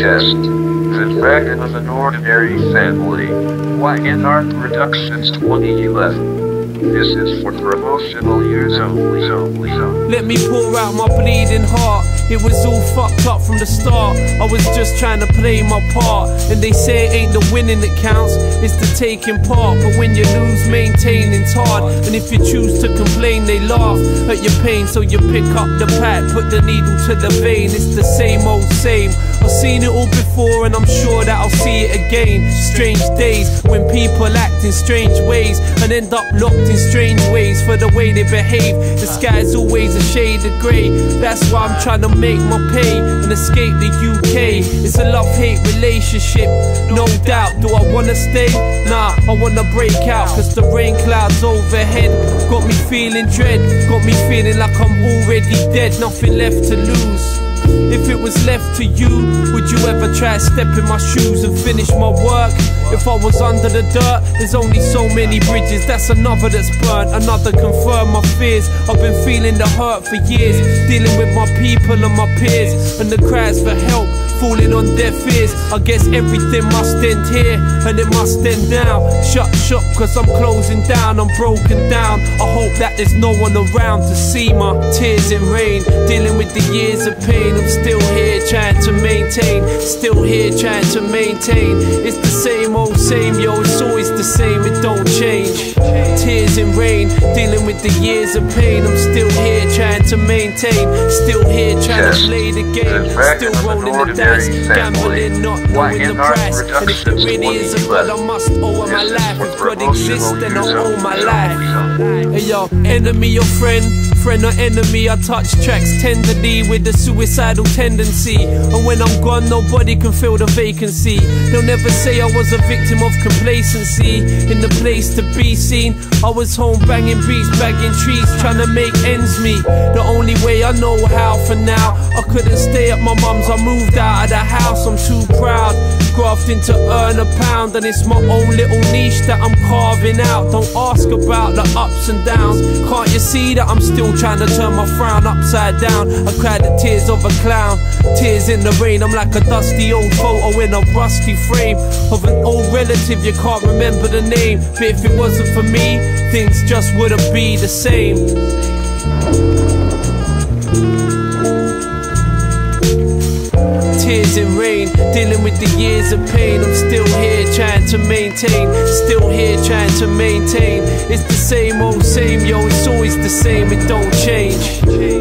Test. The Dragon of an Ordinary Family. Wagon Art Productions 2011. This is for promotional only, only, only. Let me pour out my bleeding heart. It was all fucked up from the start. I was just trying to play my part. And they say it ain't the winning that counts, it's the taking part. But when you lose, maintaining's hard. And if you choose to complain, they laugh at your pain. So you pick up the pad, put the needle to the vein. It's the same old same. I've seen it all before, and I'm sure that I'll see it again. Strange days when people act in strange ways and end up locked in strange ways for the way they behave. The sky's always a shade of grey. That's why I'm trying to make my pay and escape the UK. It's a love hate relationship, no doubt. Do I wanna stay? Nah, I wanna break out, cause the rain clouds overhead got me feeling dread, got me feeling like I'm already dead, nothing left to lose. If it was left to you, would you ever try to step in my shoes and finish my work? If I was under the dirt, there's only so many bridges. That's another that's burnt, another confirm my fears. I've been feeling the hurt for years, dealing with my people and my peers, and the cries for help falling on deaf ears. I guess everything must end here and it must end now. Shut shop, cause I'm closing down, I'm broken down. I hope that there's no one around to see my tears in rain. Dealing with the years of pain, I'm still here trying to maintain. Still here trying to maintain. It's the same old same, yo, it's always the same, it don't change. Tears and rain, dealing with the years of pain. I'm still here trying to maintain. Still here trying to play the game. Still rolling the dice, gambling, not knowing the price. And if there really is a God, I must owe my life. If God exists, then I owe my life. Hey yo, enemy or friend? Friend or enemy, I touch tracks tenderly with a suicidal tendency. And when I'm gone, nobody can fill the vacancy. They'll never say I was a victim of complacency. In the place to be seen, I was home banging beats, bagging trees, trying to make ends meet. The only way I know how for now, I couldn't stay at my mum's, I moved out of the house, I'm too proud. Grafting to earn a pound, and it's my own little niche that I'm carving out. Don't ask about the ups and downs. Can't you see that I'm still trying to turn my frown upside down? I cried the tears of a clown, tears in the rain. I'm like a dusty old photo in a rusty frame of an old relative. You can't remember the name, but if it wasn't for me, things just wouldn't be the same. Tears and rain, dealing with the years of pain. I'm still here trying to maintain, still here trying to maintain. It's the same old same, yo, it's always the same, it don't change.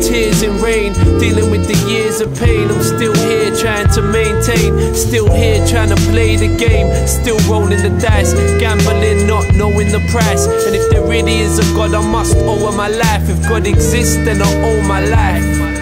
Tears and rain, dealing with the years of pain. I'm still here trying to maintain, still here trying to play the game, still rolling the dice, gambling, not knowing the price. And if there really is a God, I must owe my life. If God exists, then I owe my life.